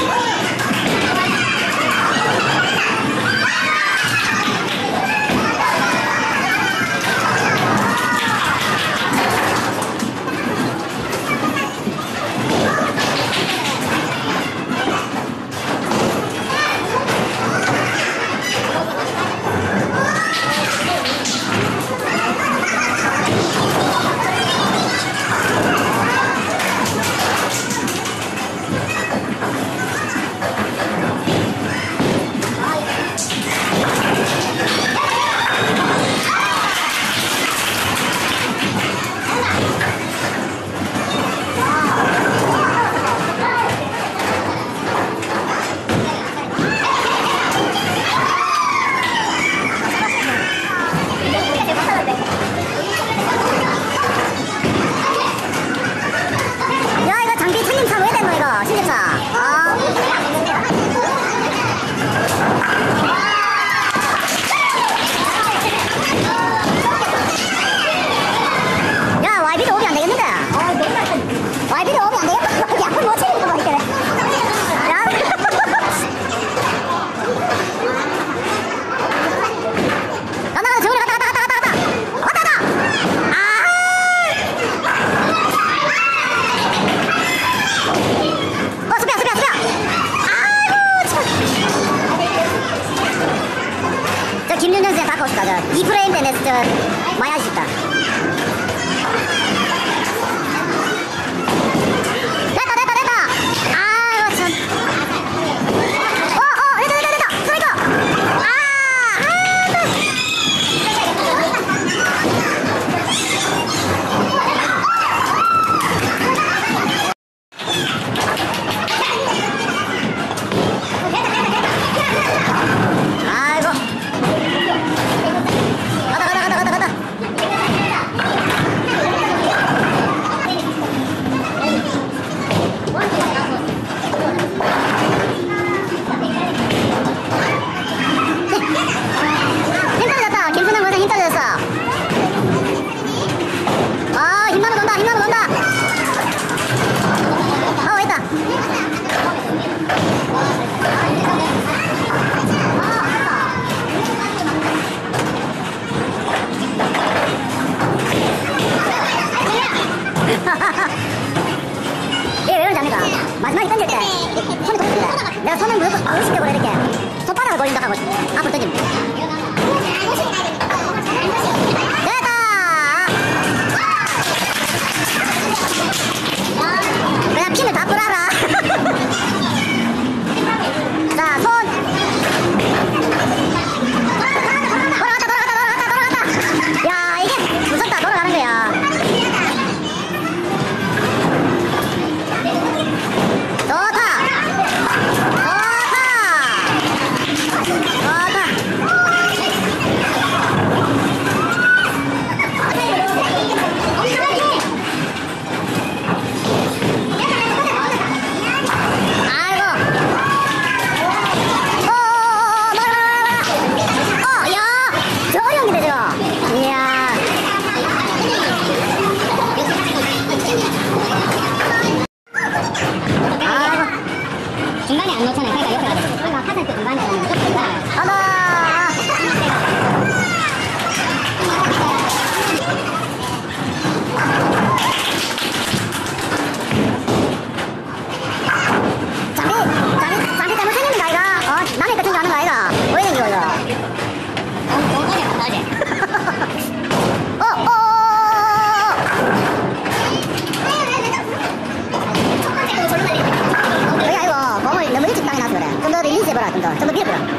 Ah! Good. 마지막에 던질 때. 네. 손을 돌리면 내가 손을 물고 어우 시켜버릴게. 손바닥을 벌린다 하고. 앞으로 던집니다 真的，真的了。